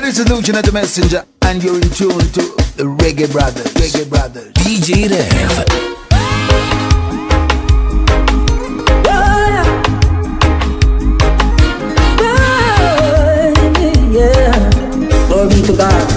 Yeah, this is Lucian the Messenger, and you're in tune to the Reggae Brothers. Reggae Brothers. DJ Rev. to God.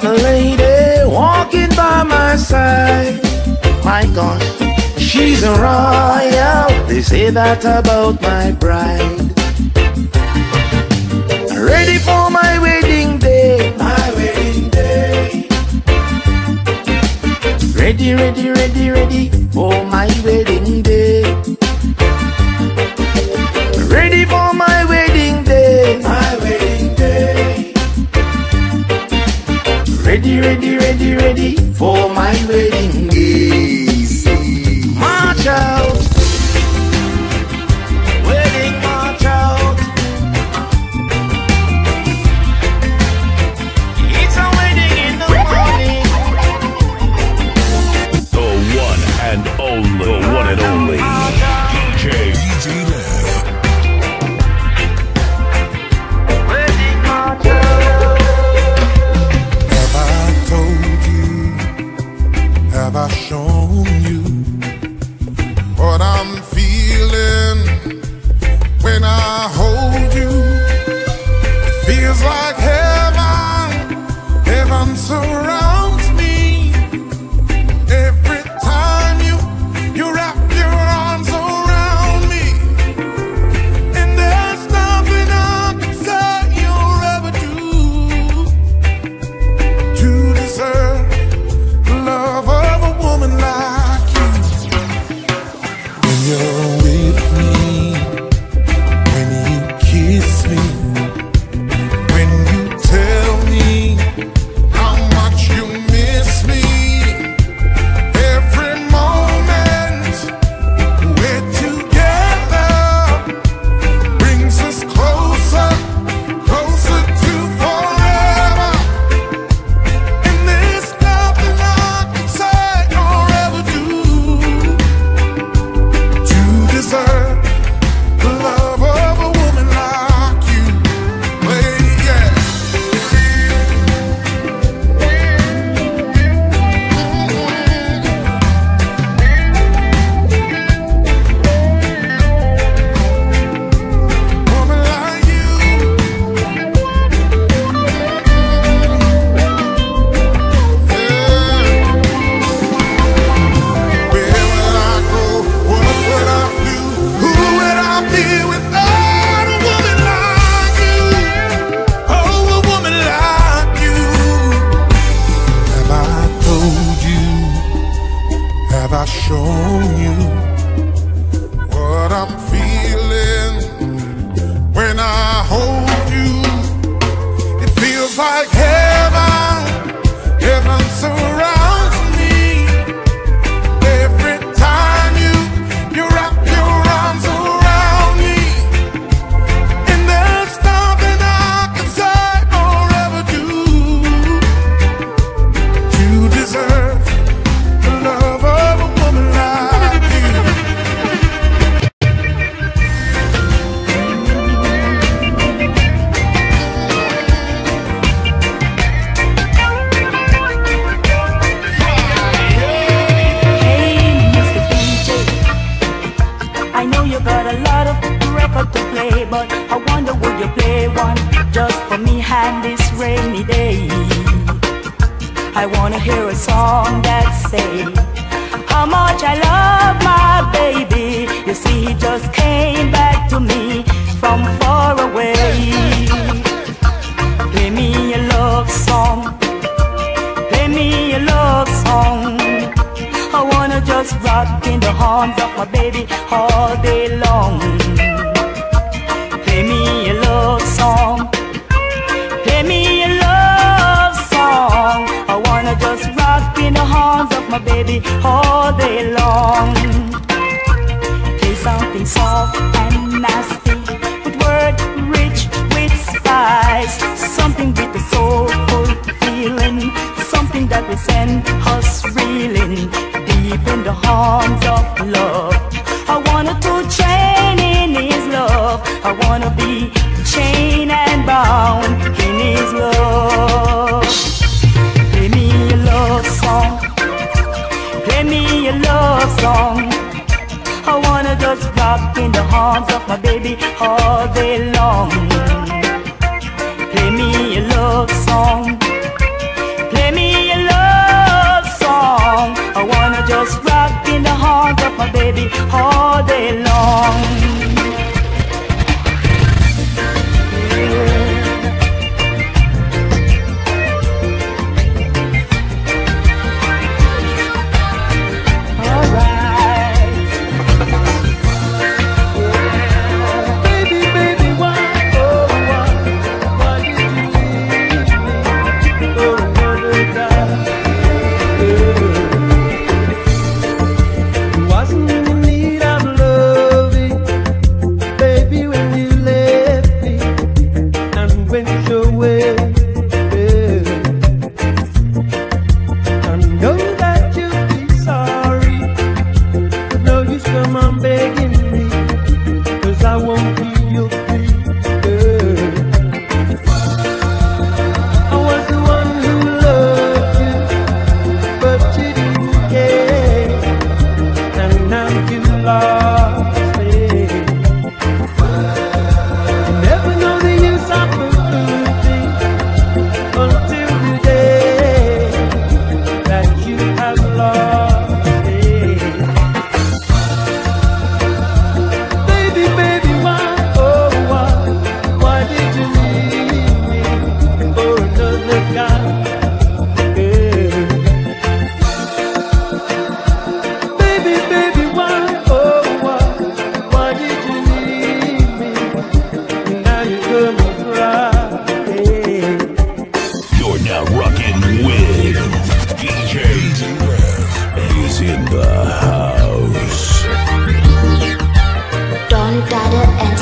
got a lady walking by my side. My God, she's a royal. They say that about my bride. Ready for my wedding day. My wedding day. Ready, ready, ready, ready for my wedding. ready, ready for my wedding day, March out. hear a song that say how much I love my baby. You see, he just came back to me from far away. Play me a love song. Play me a love song. I wanna just rock in the arms of my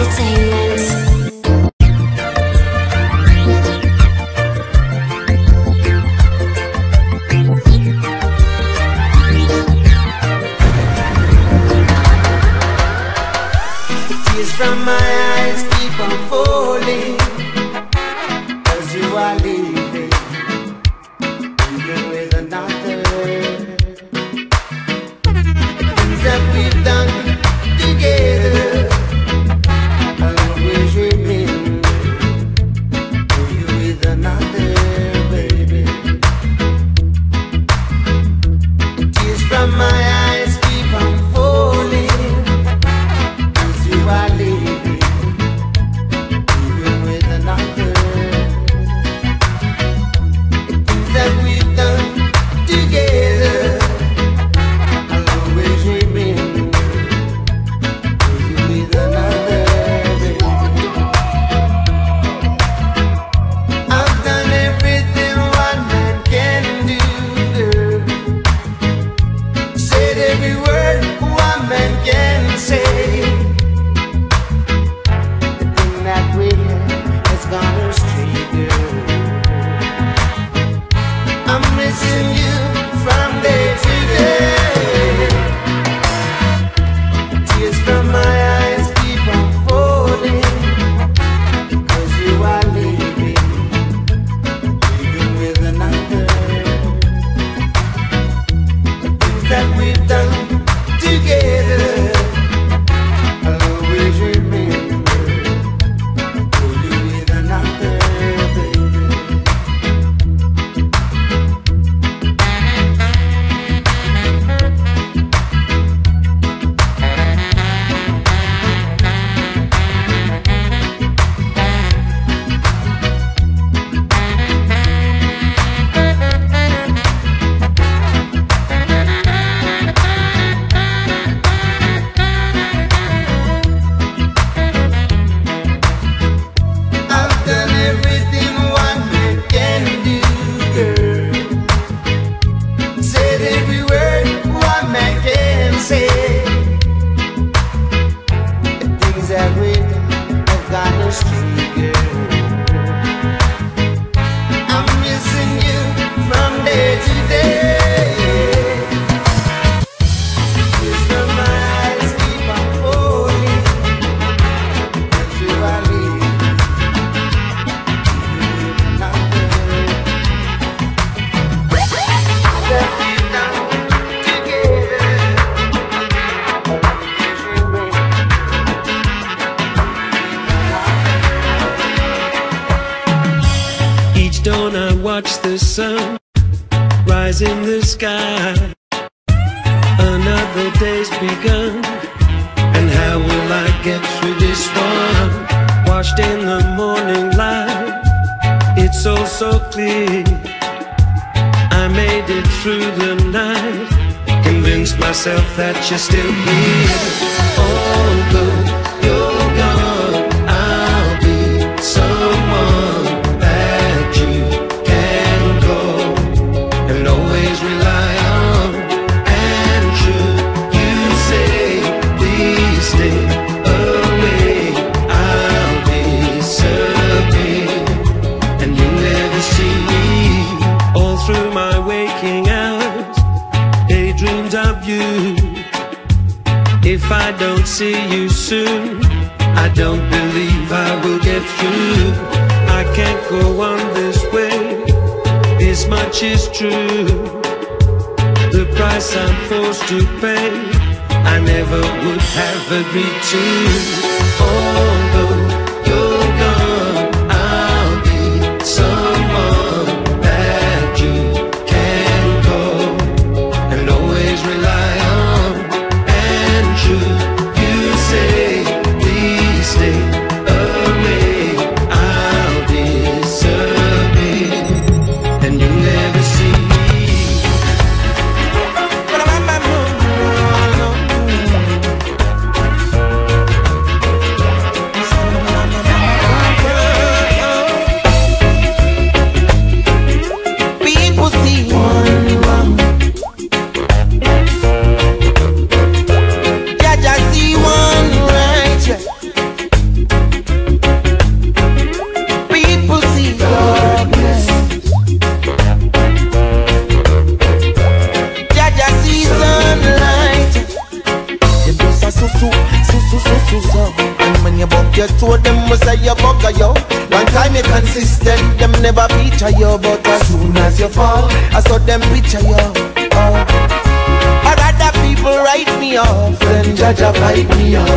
entertainment Convinced myself that you're still here. Although soon. I don't believe I will get through. I can't go on this way. This much is true. The price I'm forced to pay, I never would have agreed to. Oh. You told them must say you bugger yo One time you consistent, them never picture you But as soon as you fall, I saw them picture you oh. I rather people write me off Than judge a fight me off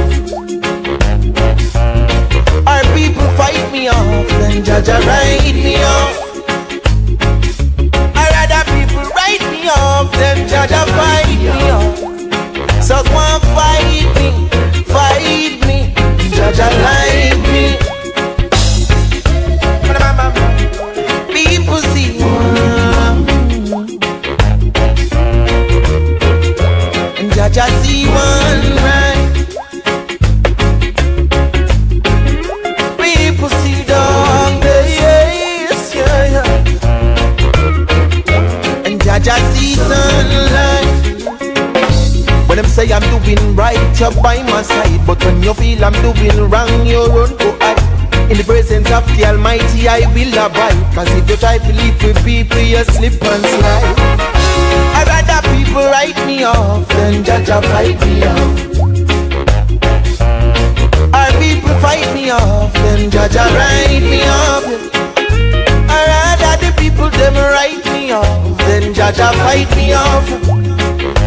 Or people fight me off Than judge a write me off I rather people write me off, them judge fight me off. So go and fight me. Jaja like me. People see one. And see one. say I'm doing right, you're by my side. But when you feel I'm doing wrong, you run to hide. In the presence of the Almighty, I will abide. Cause if you try to live with people, you slip and slide. i rather people write me off than judge or fight me off. Or people fight me off than judge or write me off. i rather the people them write me off than judge or fight me off.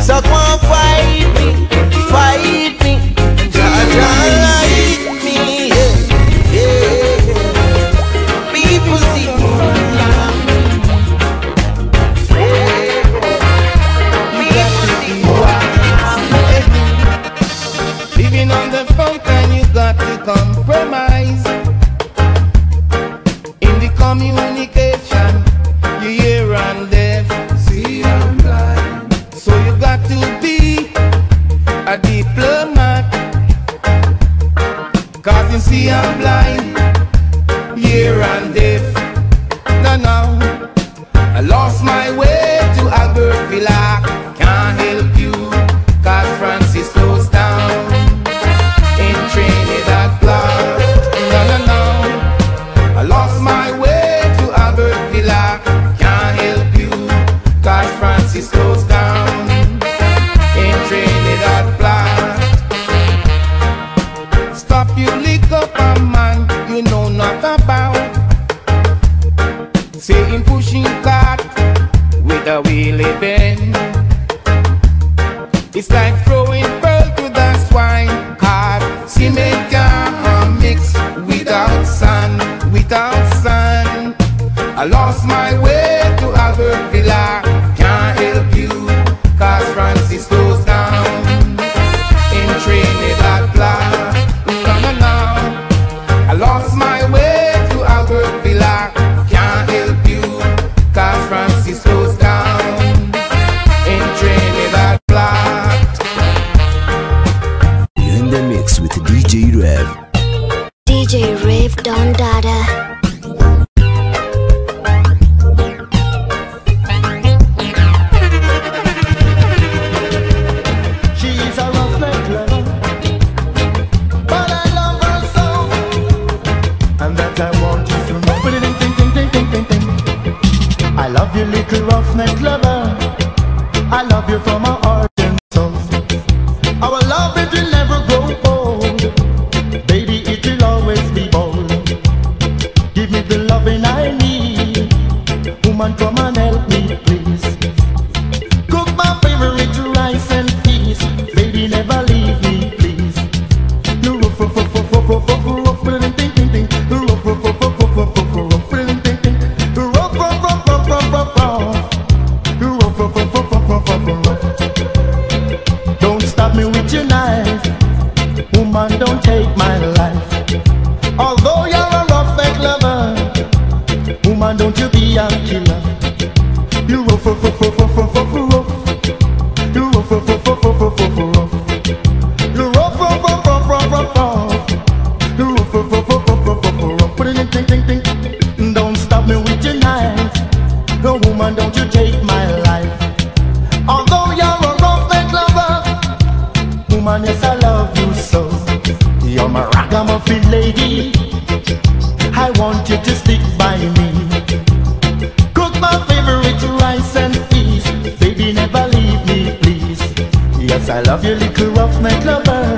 So come fight me, fight me, Jah Jah. Rev. DJ Rev Don Dada. I love you, little rough night lover.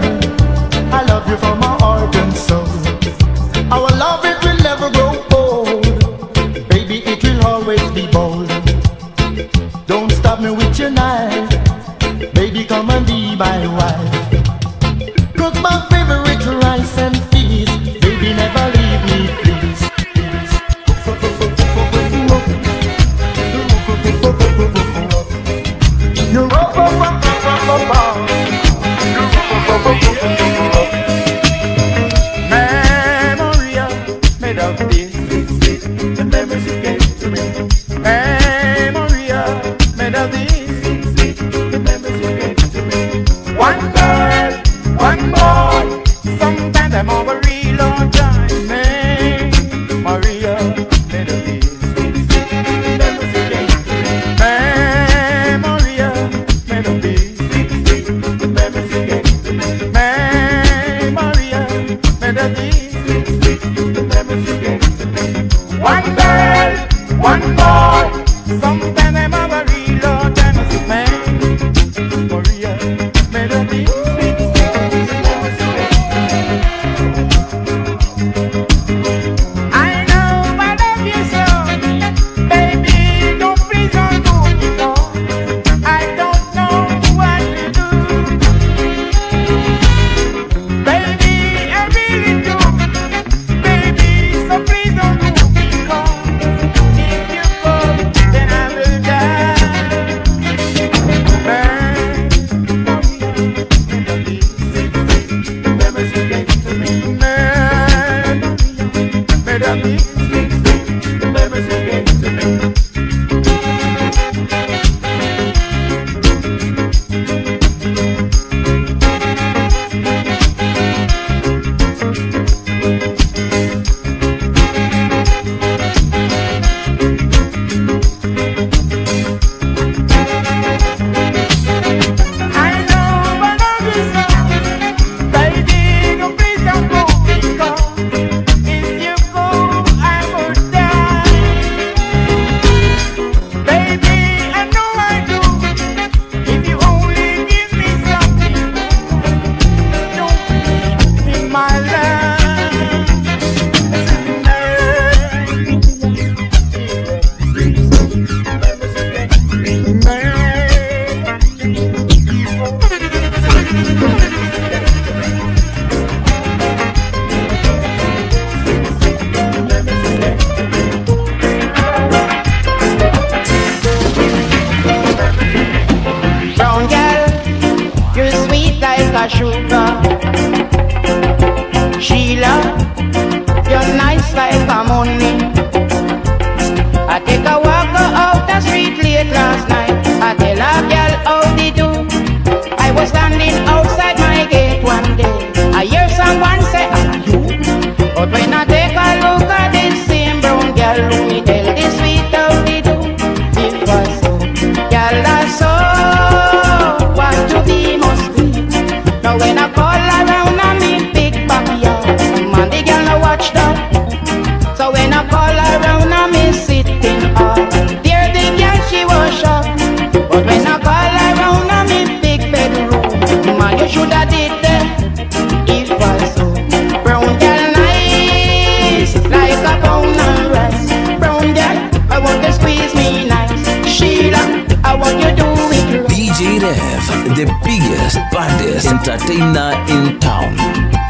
the biggest, baddest entertainer in town.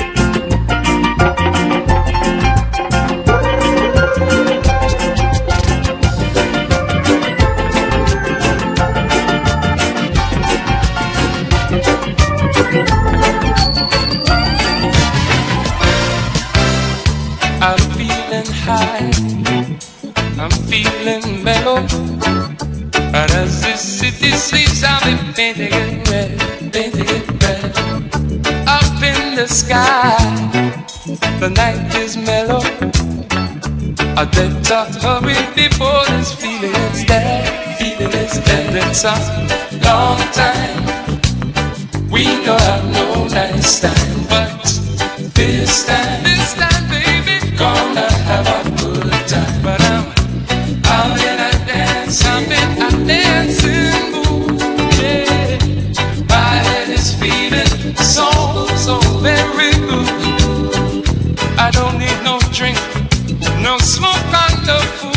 it's long time. We know I've no nice time, but this time, this time, baby, gonna have a good time. But I'm out and I dance, I'm in a dancing mood. Yeah, my head is feeling so so very good. I don't need no drink, no smoke on the food.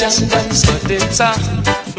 just dance for the time.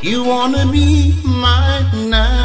You wanna be my number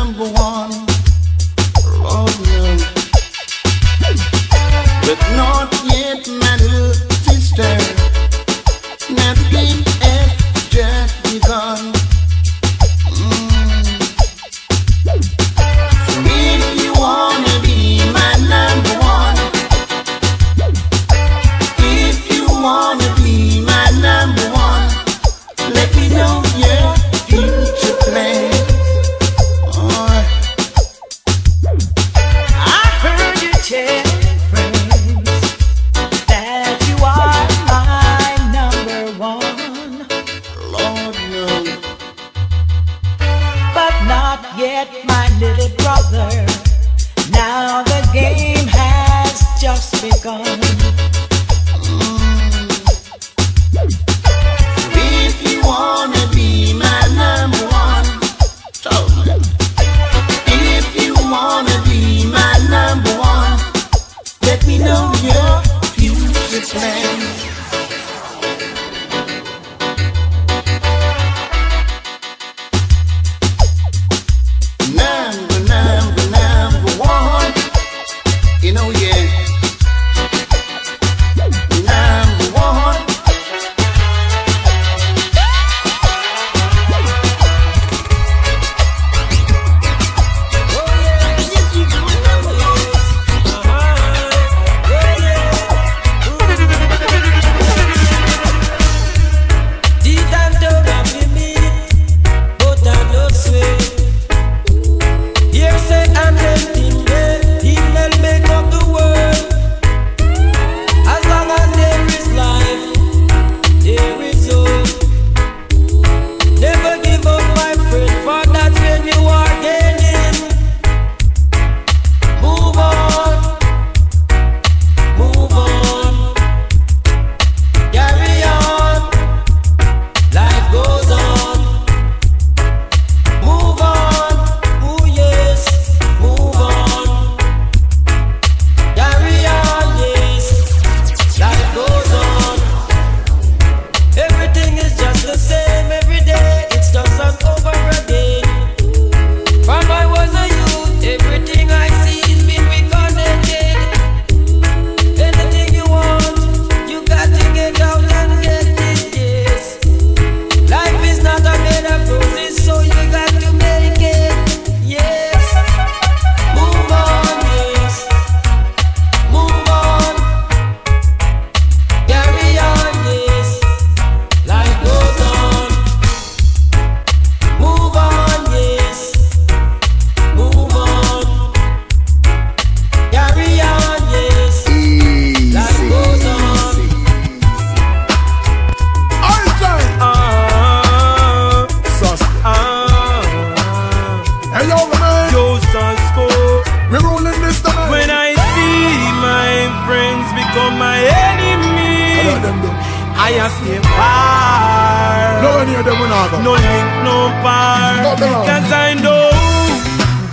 I have to far. No any of them will not go. No link, no bar. No belong. Cause I know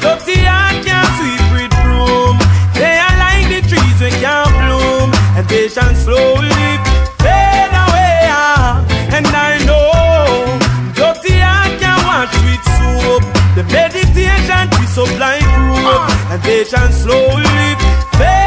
dirty heart can't sweep with broom. They are like the trees we can't bloom, and they shall slowly fade away. ah. And I know dirty heart can't wash with soap. The meditation is so blind rope, and they shall slowly fade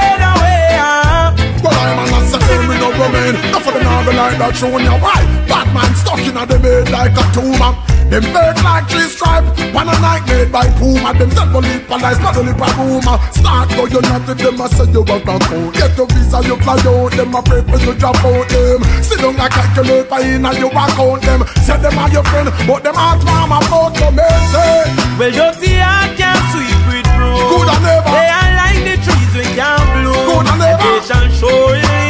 saying we no woman. No for the novel like that showing you why. Batman stuck in a bed like a tumor. Them fake like tree stripe. One a night made by Puma. Them tell me police, not only by rumor. Start go you not if them a say you a rock out. Get your visa, you fly out. Them a pray for you drop out them. Sit down and calculate by in and you account them. Say them are your friend, but them heart warm about to me. Say, Well, dirty heart can't sweep with broom. Good and never. They are like the trees we can't bloom. Good and never. they shall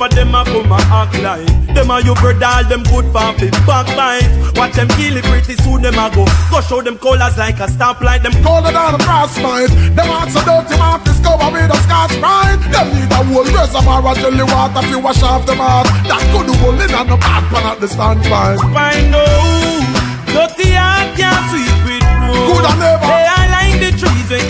of them a come a act like. Them a you brother, all them good for fit backbite Watch them kill it pretty soon them a go. Go show them colors like a stoplight. Them Colder than a frostbite Them hearts so dirty, man, discover with a scotch brite Them need a whole reservoir of jelly water you wash off them heart That could do only on the bad pan at the standpipe Find out. Dirty heart can't sweep with broom Good and never. They are like the trees when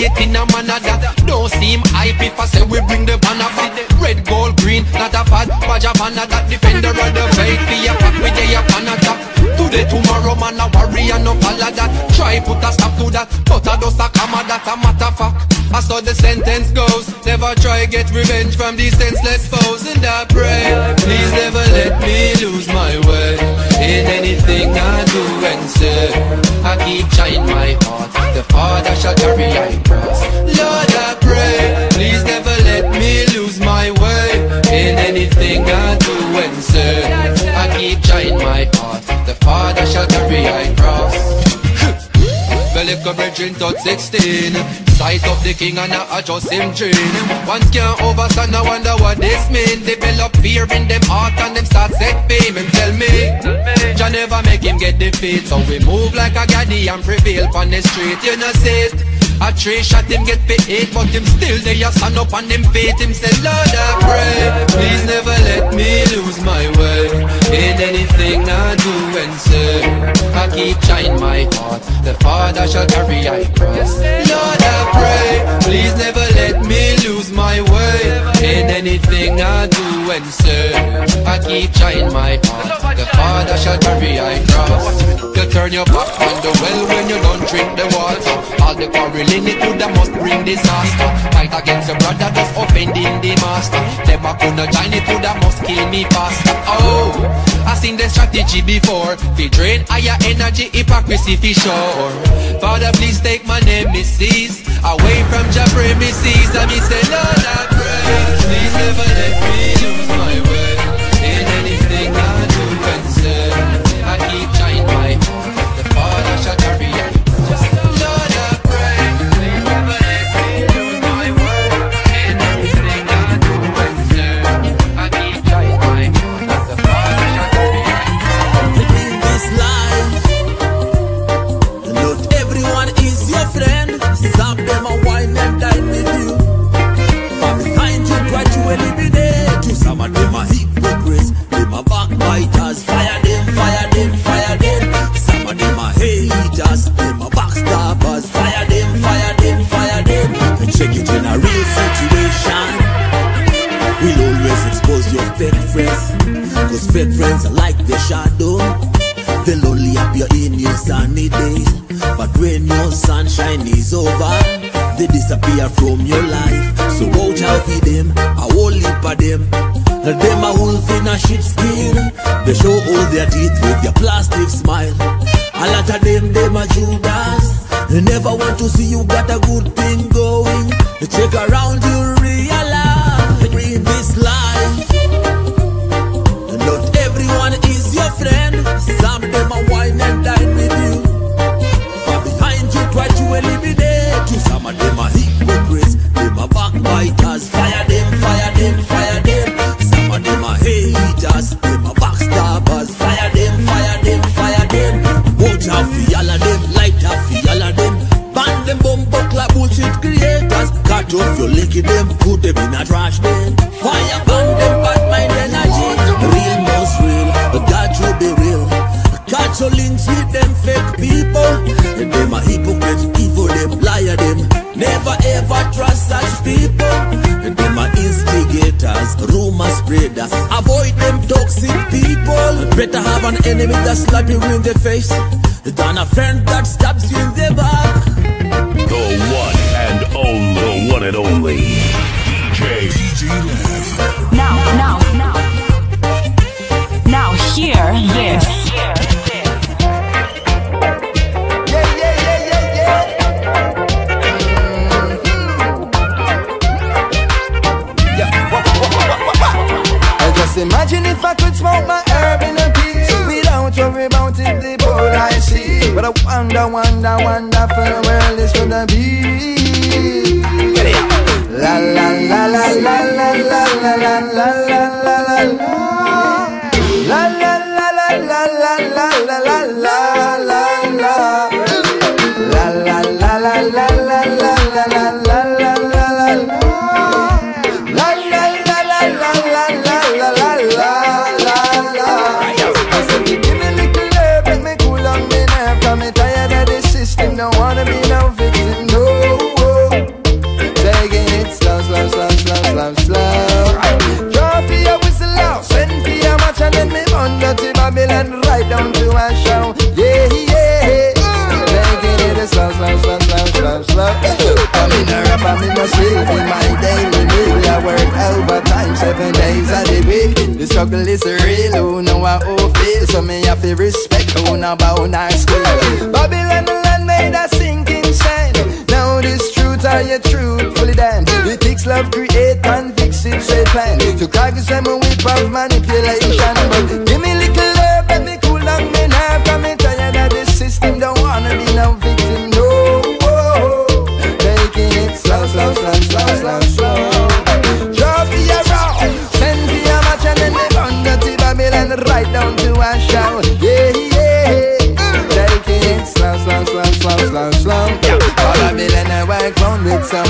it in a manner that don't seem hype if I say we bring the banner back? Red, gold, green, not a fad. Badge of honor that defender of the faith. Be a pack with a pan a top. Today, tomorrow, man, a warrior, no follow that. Try put a stop to that, but I a comma that a matter fact. I saw the sentence goes. Never try get revenge from these senseless foes. And I pray, please never let me lose my way in anything I do and say. I keep trying my heart. The Father shall carry I cross. Lord, I pray, please never let me lose my way in anything I do and say. I keep trying my heart. The Father shall carry I cross. Bellica brethren touch 16 Sight of the king and I adjust him train Once can't overstand I wonder what this mean. Develop fear in them heart and them start set And tell me Jah never make him get defeat. So we move like a gaddy and prevail on the street. You know see it A three shot him get paid but him still there. Stand up on him feet. Him say, Lord, I pray, please never let me lose my way in anything I do and say. I keep trying my heart. The Father shall carry I cross. Lord, I pray, please never let me lose my way in anything I do and say. I keep trying my heart. The Father shall carry I cross. You turn your back on the well when you don't drink the water. All the quarreling it could must bring disaster. Fight against your brother that's offending the master. Them a could not join it could must kill me faster. Oh, I seen the strategy before. Fi drain higher energy, hypocrisy fi sure. Father, please take my nemesis away from your premises. And me say, Lord, I pray, please never let me lose my fake friends are like the shadow. They'll only appear in your sunny days. But when your sunshine is over, they disappear from your life. So watch out for them, a whole heap of them. Them a wolf in a sheepskin. They show all their teeth with their plastic smile. A lot of them, them a Judas. They never want to see you got a good thing going. They check around, you realize people. Better have an enemy that slap you in the face than a friend that stabs you in the back. The one and only, the one and only DJ. DJ Now, now, now. Now hear this. Just imagine if I could smoke my herb in a peace Without worry about it, the bowl I see But I wonder, wonder, wonder for the world is gonna be la la la la la la la la la la la La la la la la la la la la la struggle is real, who know I who feel? So me have to respect who know about our school Babylon land made a sinking sand Now this truth are you truthfully then The takes love create and fix it say plan To crack the same whip of manipulation. But give me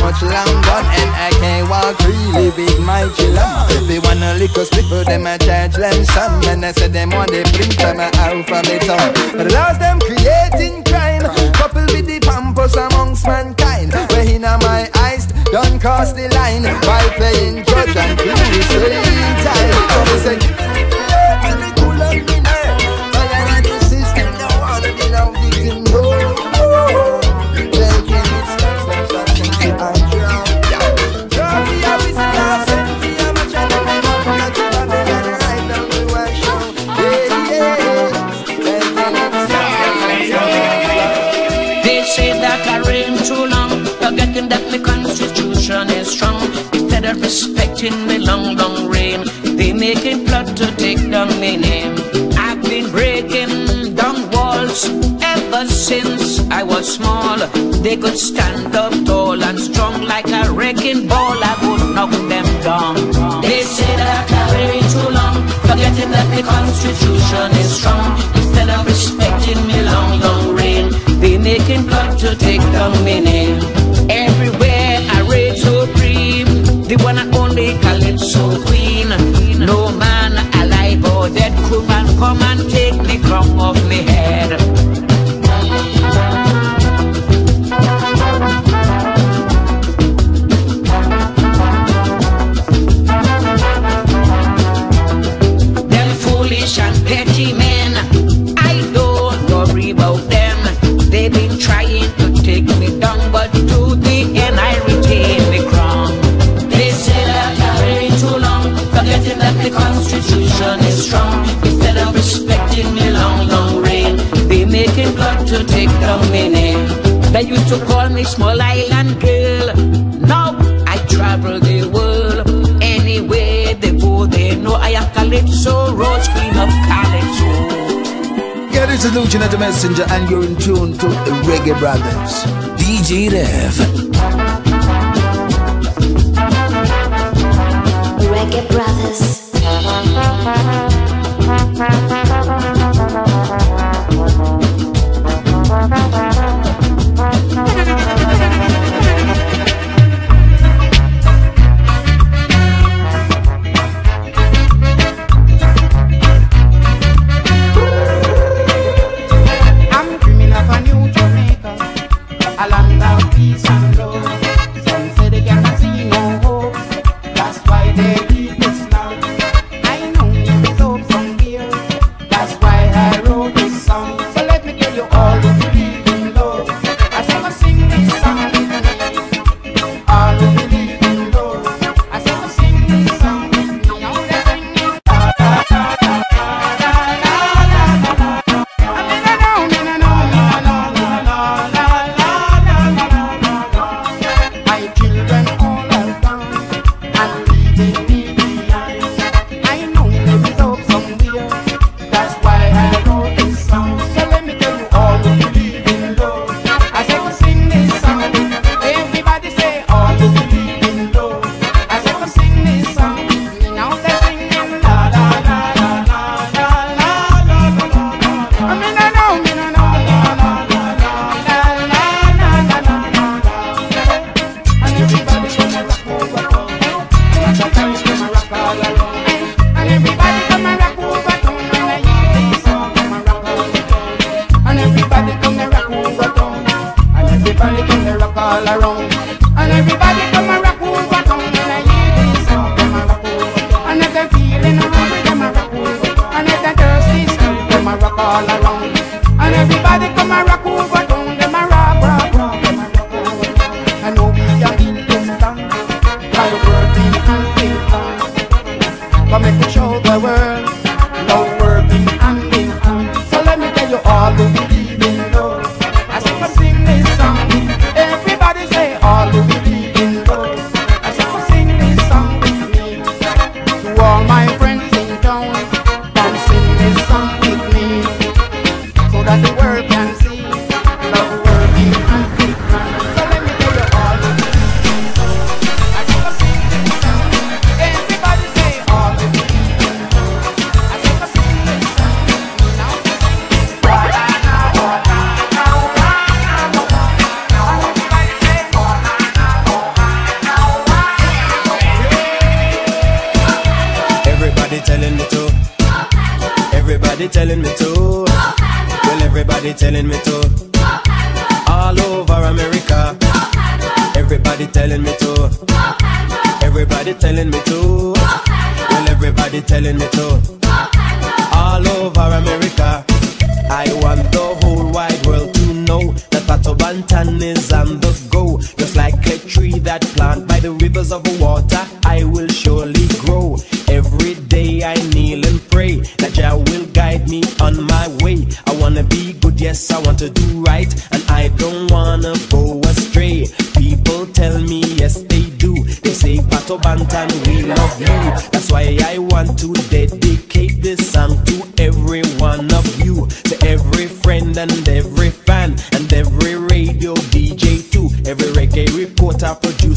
much long gun and I can't walk really big my. If they wanna lick split for them, I charge them some. And I said them want they print from my out from the tongue. But last them creating crime, coupled with the pampas amongst mankind. Where in my eyes, don't cross the line by playing judge and kill the same time. So constitution is strong. Instead of respecting my long, long reign, they making plot to take down my name. I've been breaking down walls ever since I was small. They could stand up tall and strong like a wrecking ball. I would knock them down. They say that I reign too long, forgetting that the constitution is strong. Instead of respecting me long, long reign, they making plot to take down my name. Come and take the crown off me head. Them foolish and petty men, I don't worry about them. They've been trying to take me down, but to the end I retain the crown. They say that I reign too long, forgetting that the constitution is strong. To take down. They used to call me small island girl. Now I travel the world. Anywhere they go, they know I am Calypso, Rose Queen of Calypso. Yeah, this is Lucian the Messenger, and you're in tune to the Reggae Brothers. DJ Rev. Reggae Brothers. Around. And everybody come and rock over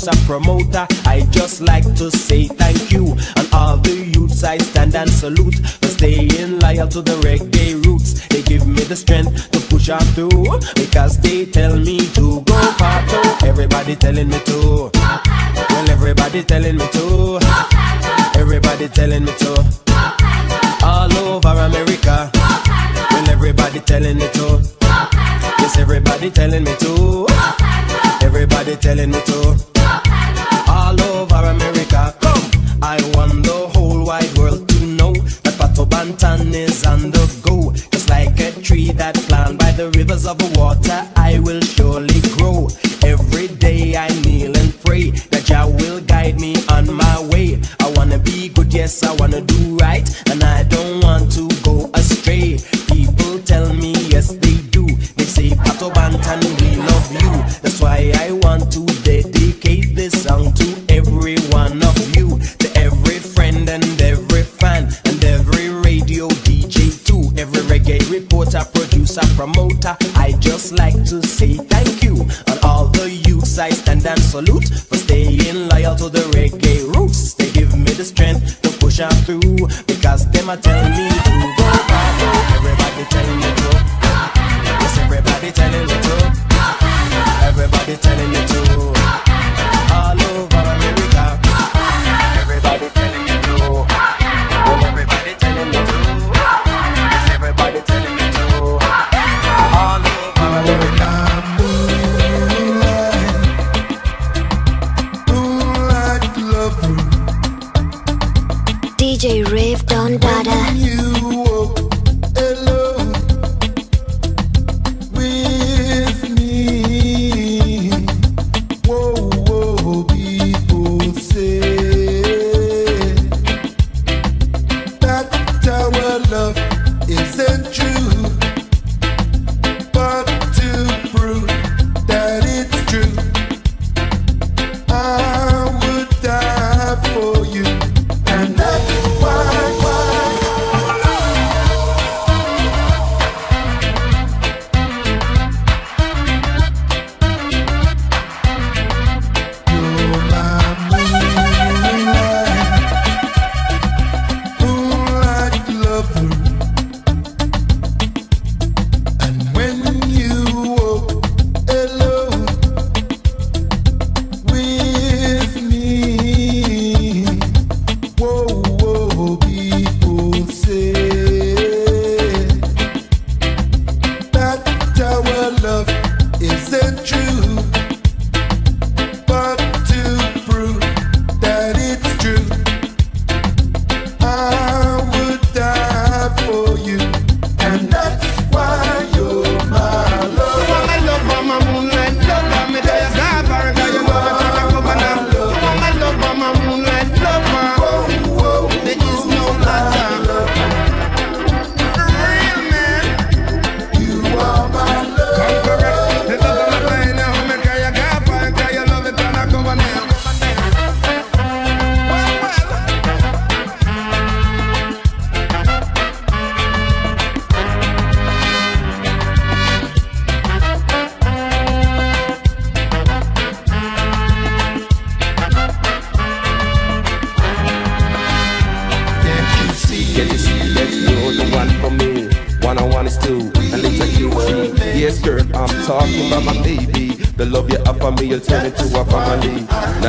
producer, promoter. I just like to say thank you, and all the youths I stand and salute for staying loyal to the reggae roots. They give me the strength to push on through because they tell me to go Pato. Everybody telling me to. Well, everybody telling me to. Everybody telling me to. All over America. Well, everybody telling me to. Yes, everybody telling me to. Everybody telling me to. Over America. Come. I want the whole wide world to know that Pato Banton is on the go. Just like a tree that planted by the rivers of water, I will surely grow. Every day I kneel and pray that Jah will guide me on my way. I wanna be good, yes, I wanna do right, and I don't want to go producer, promoter. I just like to say thank you, and all the youths I stand and salute for staying loyal to the reggae roots. They give me the strength to push on through because them are tell me to go back. Everybody telling me to. Yes, everybody telling me to. Everybody telling me to.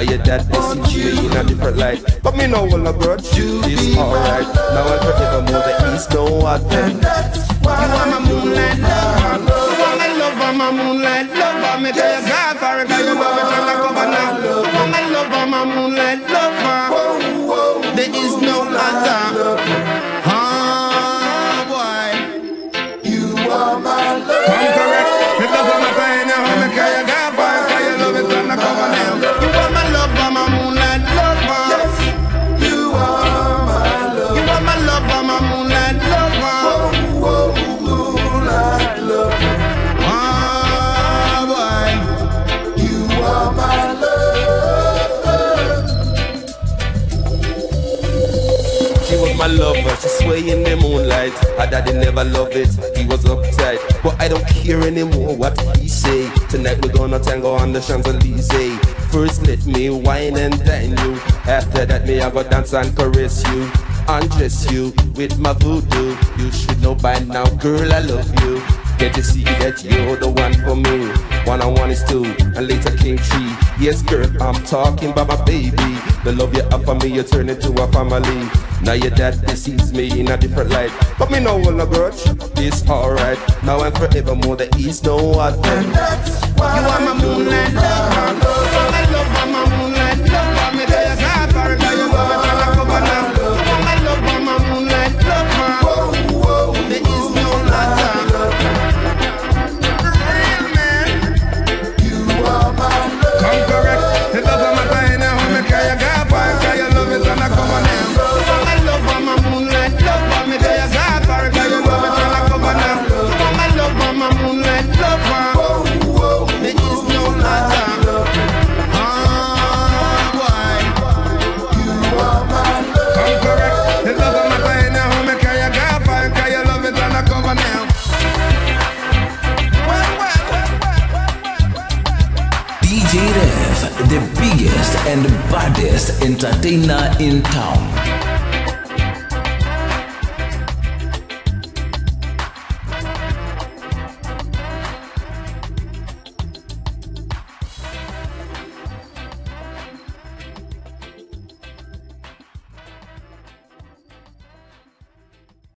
Your dad message me in a different light. But me no will not grudge you. It's alright. Now and forevermore, the east know what then. You are my moonlight lover. You are my lover, my moonlight lover. Me tell you God for it, you it and sway in the moonlight. Her daddy never loved it, he was uptight. But I don't care anymore what he say. Tonight we're gonna tango on the Champs-Elysees. First let me wine and dine you. After that me I go dance and caress you. Undress you with my voodoo. You should know by now, girl, I love you. Get to see that you're the one for me. One on one is two, and later came three. Yes, girl, I'm talking about my baby. The love you have for me, you turn it to a family. Now your dad sees me in a different light. But me no will a grudge. It's alright. Now and forevermore, the east know what then. You are my moonlight lover. My lover, baddest entertainer in town.